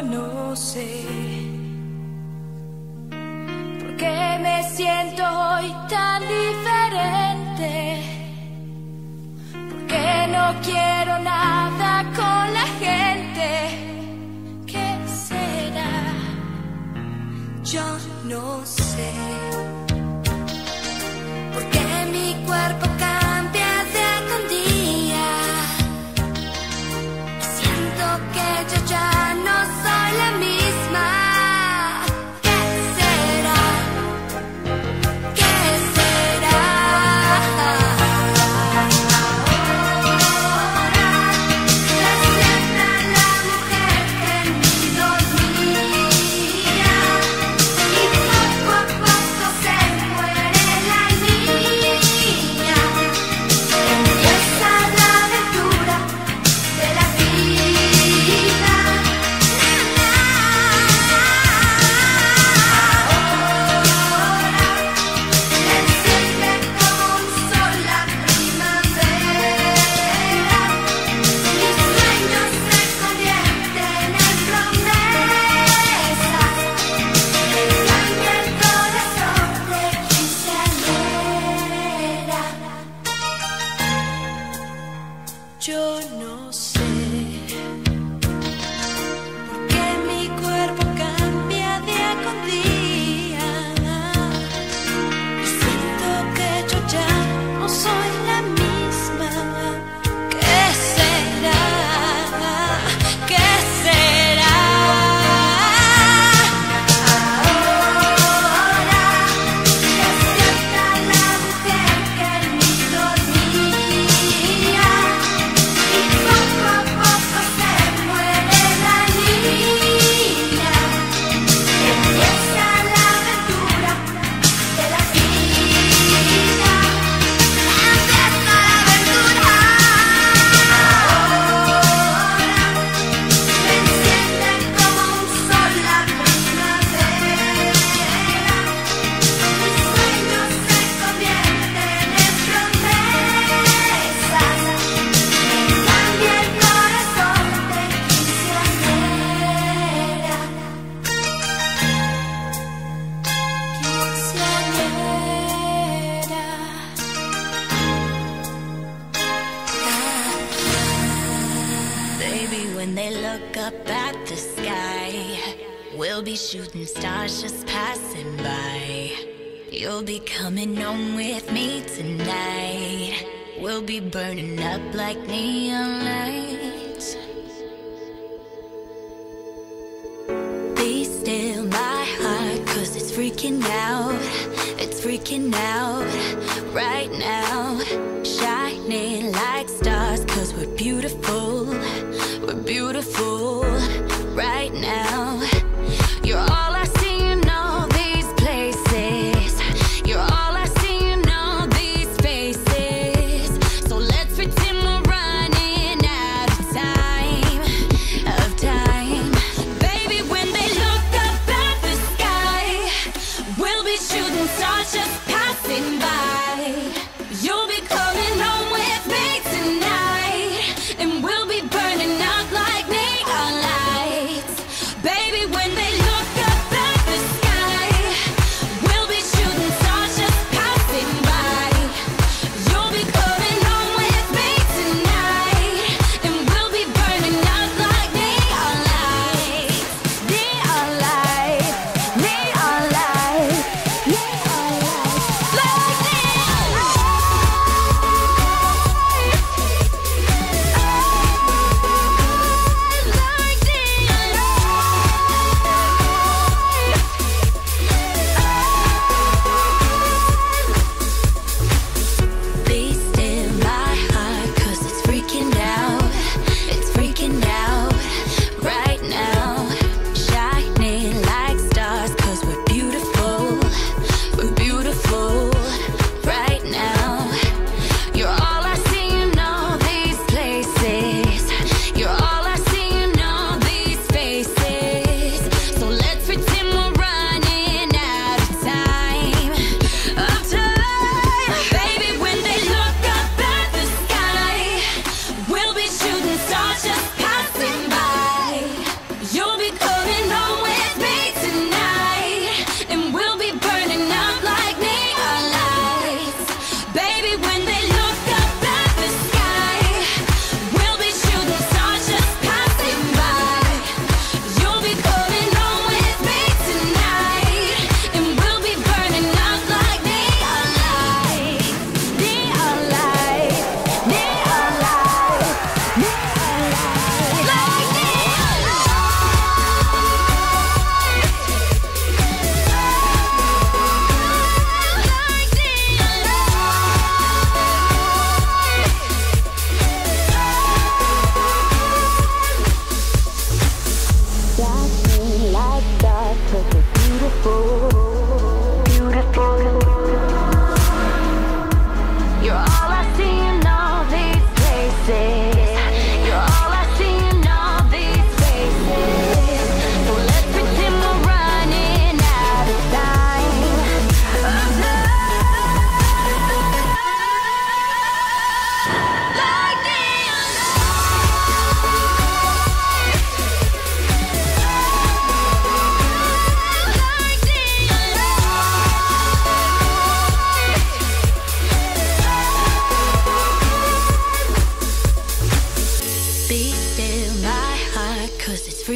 conocer. Yo no when they look up at the sky. We'll be shooting stars just passing by. You'll be coming home with me tonight. We'll be burning up like neon lights. Be still, my heart, cause it's freaking out. It's freaking out right now. beautiful right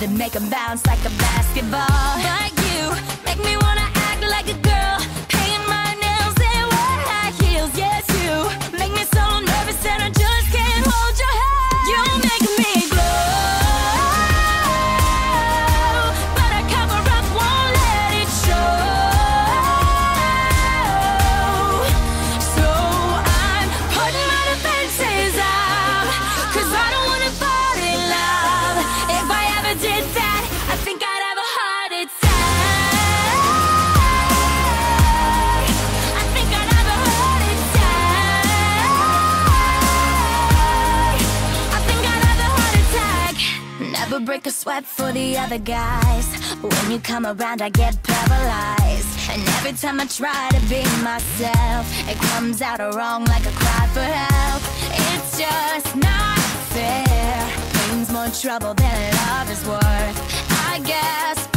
then make him bounce like a basketball. But you make me wanna act like a girl, break a sweat for the other guys. When you come around, I get paralyzed. And every time I try to be myself, it comes out wrong like a cry for help. It's just not fair. Pain's more trouble than love is worth. I guess